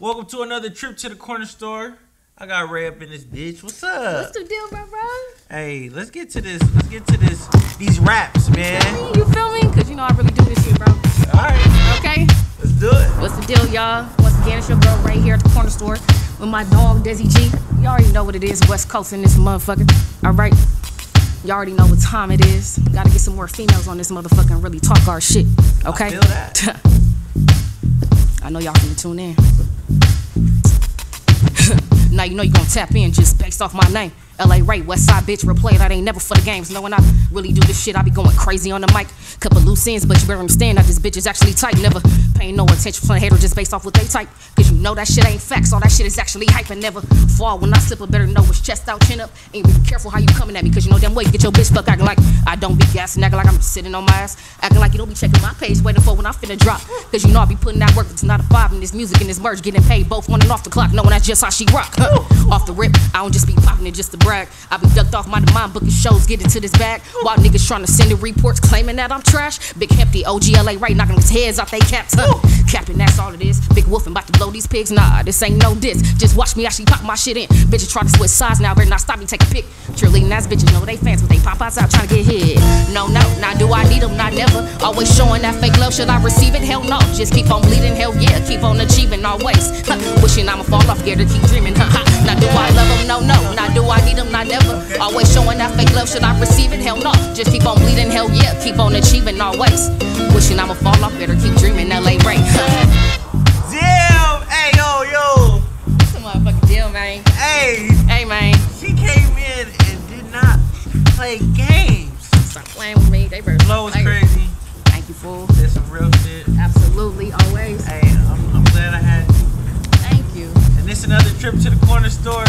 Welcome to another trip to the corner store. I got WRAY up in this bitch. What's up? What's the deal, bro, bro? Hey, let's get to this. Let's get to this. These raps, man. You feel me? Cause you know I really do this shit, bro. All right, Okay. let's do it. What's the deal, y'all? Once again, it's your girl right here at the corner store with my dog Desi G. You already know what it is, West Coast in this motherfucker. All right. You already know what time it is. Gotta get some more females on this motherfucker and really talk our shit. Okay. that. I know y'all gonna tune in. Now you know you gonna tap in just based off my name. LA WRAY, West Side bitch, replay that ain't never for the games. Knowing I really do this shit, I be going crazy on the mic. Couple loose ends, but you better understand that this bitch is actually tight. Never paying no attention to a hater just based off what they type. Cause you know that shit ain't facts, all that shit is actually hype and never fall. When I slip, I better know it's chest out, chin up. And be careful how you coming at me, cause you know damn well you get your bitch fuck acting like I don't be gassing, acting like I'm sitting on my ass. Acting like you don't be checking my page, waiting for when I finna drop. Cause you know I be putting that work, it's not a five in this music and this merge, getting paid both on and off the clock, knowing that's just how she rock. off the rip, I don't just be popping it just to brag. I be ducked off my mind booking shows, getting to this bag. While niggas trying to send in reports claiming that I'm trash. Big hefty OGLA right knocking his heads off they caps. Huh. Captain, that's all it is. Big wolf about to blow these pigs. Nah, this ain't no diss. Just watch me actually pop my shit in. Bitches try to switch sides now, better not stop me take a pic. Cheerleading ass bitches know they fans, but they pop outs out trying to get hit. No, no, now do I need them? Not never. Always showing that fake love. Should I receive it? Hell no. Just keep on bleeding. Hell yeah. Keep on achieving always. Wishing I'ma fall off, scared to keep I? Never. Always showing that fake love. Should I receive it? Hell no. Just keep on bleeding. Hell yeah. Keep on achieving always. Wishing I'ma fall off, better keep dreaming. LA WRAY. Damn. Hey, yo, yo. It's a motherfucking deal, man. Hey, Hey, man. she came in and did not play games. Stop playing with me. They was stop playing. crazy. Thank you, fool. Did some real shit. Absolutely, always. Hey, I'm, I'm glad I had you. Thank you. And this another trip to the corner store.